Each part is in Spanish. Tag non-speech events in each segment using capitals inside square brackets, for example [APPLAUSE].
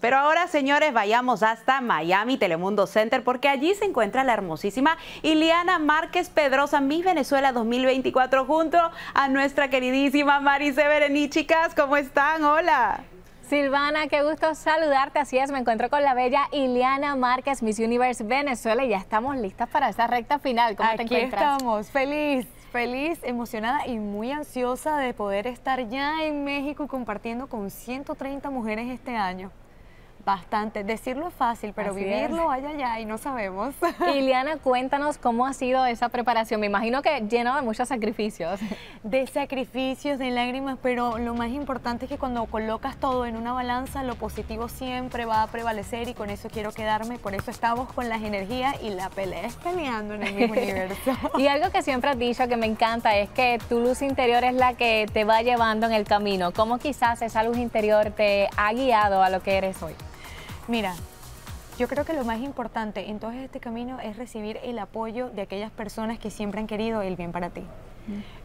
Pero ahora, señores, vayamos hasta Miami Telemundo Center porque allí se encuentra la hermosísima Iliana Márquez Pedrosa, Miss Venezuela 2024, junto a nuestra queridísima Marice Berení. Chicas, ¿cómo están? Hola. Silvana, qué gusto saludarte. Así es, me encuentro con la bella Iliana Márquez, Miss Universe Venezuela y ya estamos listas para esta recta final. ¿Cómo Aquí te encuentras? estamos, feliz, feliz, emocionada y muy ansiosa de poder estar ya en México y compartiendo con 130 mujeres este año. Bastante. Decirlo es fácil, pero Así vivirlo allá allá y no sabemos. [LAUGHS] Iliana, cuéntanos cómo ha sido esa preparación. Me imagino que lleno de muchos sacrificios. de sacrificios, de lágrimas, pero lo más importante es que cuando colocas todo en una balanza, lo positivo siempre va a prevalecer y con eso quiero quedarme. Por eso estamos con las energías y la pelea es peleando en el mismo [LAUGHS] universo. Y algo que siempre has dicho que me encanta es que tu luz interior es la que te va llevando en el camino. ¿Cómo quizás esa luz interior te ha guiado a lo que eres hoy? Mira, yo creo que lo más importante en todo este camino es recibir el apoyo de aquellas personas que siempre han querido el bien para ti.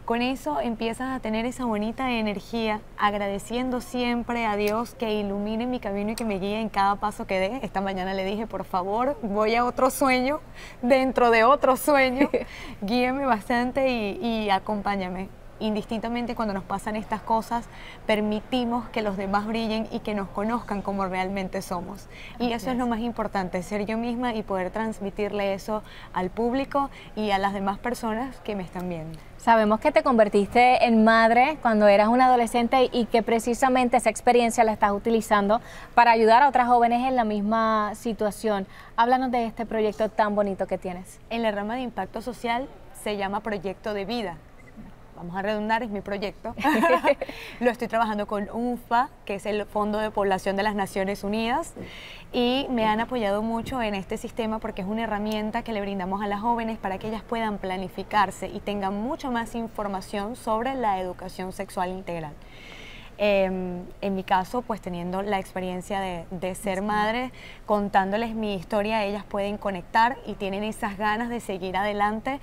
Con eso empiezas a tener esa bonita energía, agradeciendo siempre a Dios que ilumine mi camino y que me guíe en cada paso que dé. Esta mañana le dije, por favor, voy a otro sueño, dentro de otro sueño, [LAUGHS] guíeme bastante y, y acompáñame indistintamente cuando nos pasan estas cosas, permitimos que los demás brillen y que nos conozcan como realmente somos. Y eso es lo más importante, ser yo misma y poder transmitirle eso al público y a las demás personas que me están viendo. Sabemos que te convertiste en madre cuando eras una adolescente y que precisamente esa experiencia la estás utilizando para ayudar a otras jóvenes en la misma situación. Háblanos de este proyecto tan bonito que tienes. En la rama de impacto social se llama Proyecto de Vida vamos a redundar, es mi proyecto. [LAUGHS] [LAUGHS] Lo estoy trabajando con UNFA, que es el Fondo de Población de las Naciones Unidas, y me han apoyado mucho en este sistema porque es una herramienta que le brindamos a las jóvenes para que ellas puedan planificarse y tengan mucho más información sobre la educación sexual integral. Eh, en mi caso, pues teniendo la experiencia de, de, ser madre, contándoles mi historia, ellas pueden conectar y tienen esas ganas de seguir adelante.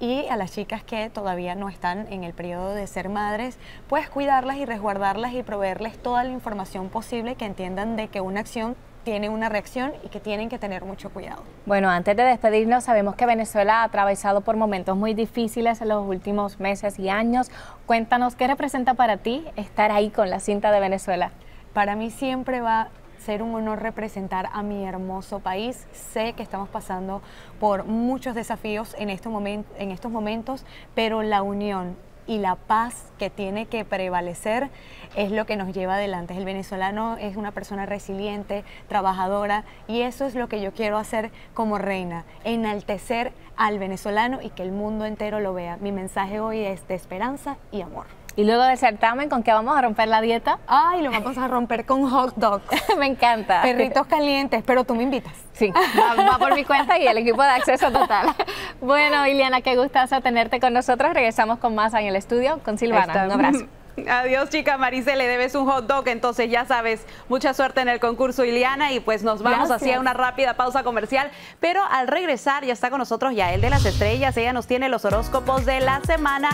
Y a las chicas que todavía no están en el periodo de ser madres, pues cuidarlas y resguardarlas y proveerles toda la información posible que entiendan de que una acción tiene una reacción y que tienen que tener mucho cuidado. Bueno, antes de despedirnos, sabemos que Venezuela ha atravesado por momentos muy difíciles en los últimos meses y años. Cuéntanos, ¿qué representa para ti estar ahí con la cinta de Venezuela? Para mí siempre va ser un honor representar a mi hermoso país. Sé que estamos pasando por muchos desafíos en estos, en estos momentos, pero la unión y la paz que tiene que prevalecer es lo que nos lleva adelante. El venezolano es una persona resiliente, trabajadora y eso es lo que yo quiero hacer como reina, enaltecer al venezolano y que el mundo entero lo vea. Mi mensaje hoy es de esperanza y amor. Y luego del certamen, ¿con qué vamos a romper la dieta? Ay, lo vamos a romper con hot dogs. [LAUGHS] me encanta. Perritos calientes, pero tú me invitas. Sí, va, va, por mi cuenta y el equipo de acceso total. Bueno, Iliana, qué gustazo tenerte con nosotros. Regresamos con más en el estudio con Silvana. Un abrazo. [LAUGHS] Adiós, chica Maricel, le debes un hot dog, entonces ya sabes, mucha suerte en el concurso, Iliana, y pues nos vamos Gracias. hacia una rápida pausa comercial, pero al regresar ya está con nosotros Yael de las Estrellas, ella nos tiene los horóscopos de la semana